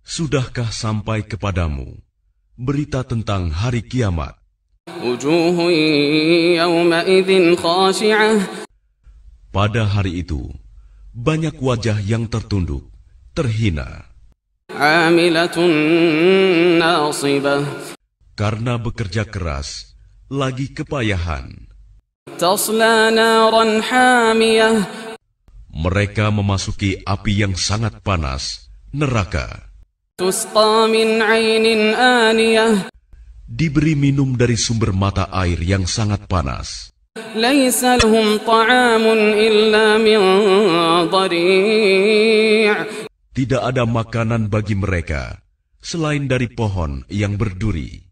Sudahkah sampai kepadamu berita tentang hari kiamat? Pada hari itu, banyak wajah yang tertunduk, terhina. Karena bekerja keras lagi kepayahan. Mereka memasuki api yang sangat panas, neraka. Diberi minum dari sumber mata air yang sangat panas. Tidak ada makanan bagi mereka selain dari pohon yang berduri.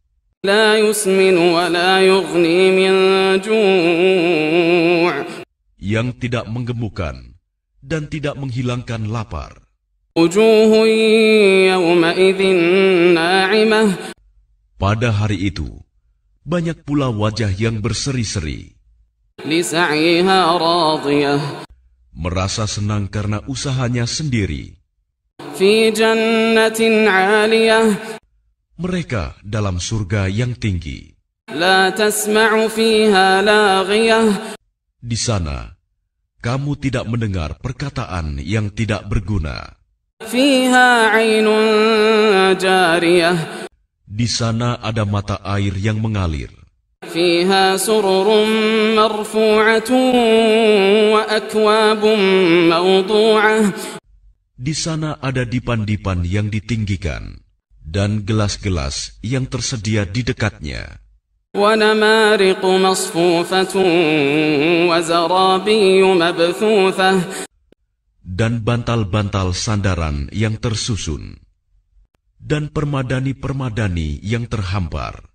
لا يسمن ولا يغني من جوع yang tidak menggemukkan dan tidak menghilangkan lapar. وجوه يومئذ ناعمة Pada hari itu, banyak pula wajah yang berseri-seri, لسعيها راضية merasa senang karena usahanya sendiri. mereka dalam surga yang tinggi. Di sana, kamu tidak mendengar perkataan yang tidak berguna. Di sana ada mata air yang mengalir. Di sana ada dipan-dipan yang ditinggikan dan gelas-gelas yang tersedia di dekatnya. Dan bantal-bantal sandaran yang tersusun. Dan permadani-permadani yang terhampar.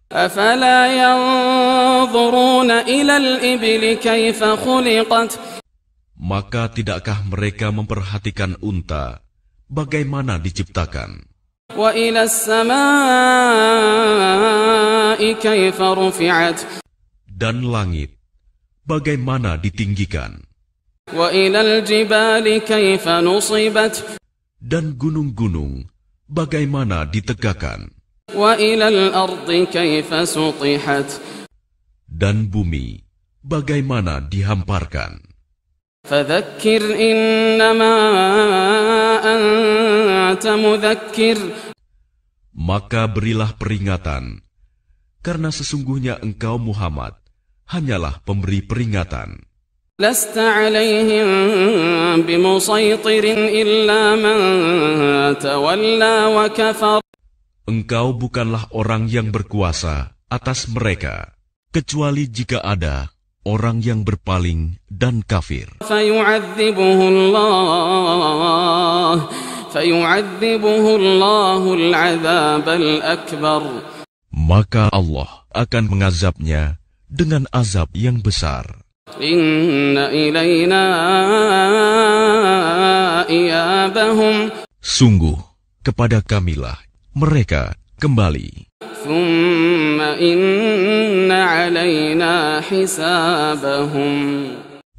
Maka tidakkah mereka memperhatikan unta bagaimana diciptakan? وإلى السماء كيف رفعت dan langit bagaimana ditinggikan, وإلى الجبال كيف نصبت dan gunung-gunung bagaimana ditegakkan, وإلى الأرض كيف سطحت dan bumi bagaimana dihamparkan. فذكر إنما أنت مذكر Maka berilah peringatan, karena sesungguhnya engkau Muhammad hanyalah pemberi peringatan. لست عليهم بمسيطر إلا من تولى وكفر Engkau bukanlah orang yang berkuasa atas mereka, kecuali jika ada orang yang berpaling dan kafir. Maka Allah akan mengazabnya dengan azab yang besar. Sungguh, kepada kamilah mereka kembali. ثم إن علينا حسابهم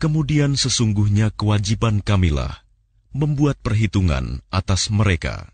Kemudian sesungguhnya kewajiban kamilah membuat perhitungan atas mereka.